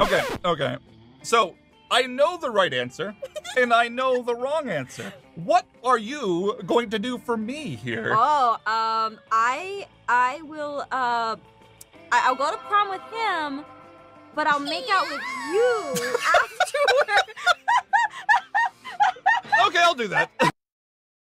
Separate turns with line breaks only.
Okay, okay. So I know the right answer, and I know the wrong answer. What are you going to do for me here?
Oh, um, I I will uh, I'll go to prom with him, but I'll make out with you afterward.
Okay, I'll do that.